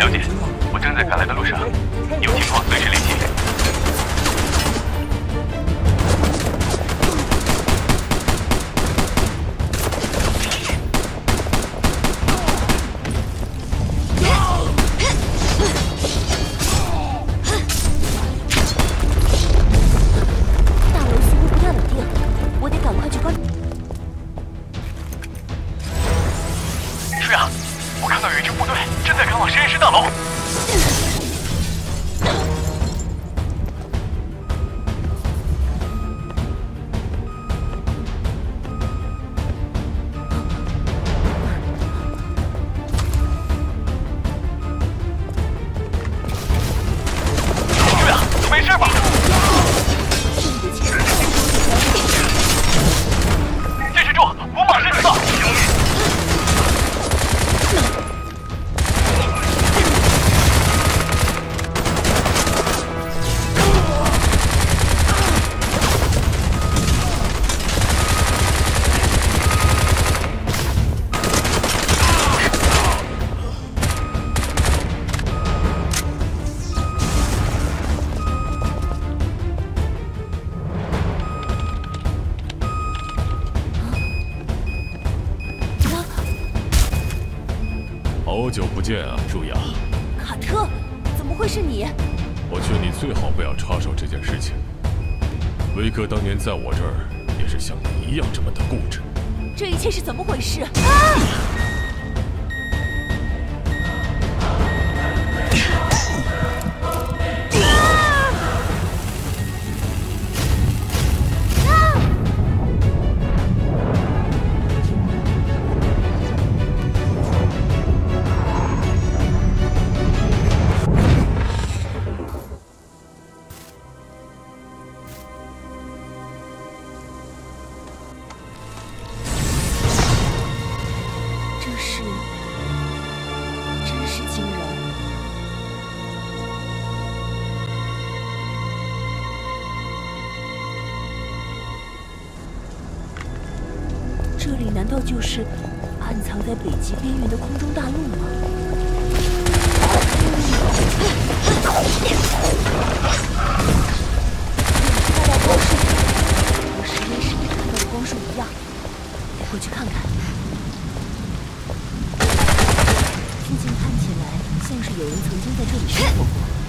了解，我正在赶来的路上，有情况随时联系。好久不见啊，朱雅。卡特，怎么会是你？我劝你最好不要插手这件事情。威克当年在我这儿也是像你一样这么的固执。这一切是怎么回事？啊！难道就是暗藏在北极边缘的空中大陆吗？大光束，和实验室里看到的光束一样，过去看看。附近看起来像是有人曾经在这里生活过。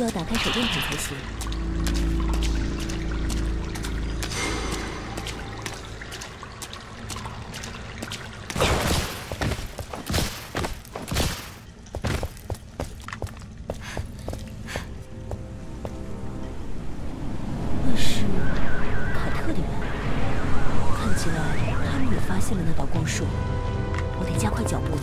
要打开手电筒才行。那是凯特的人，看起来他们也发现了那道光束。我得加快脚步。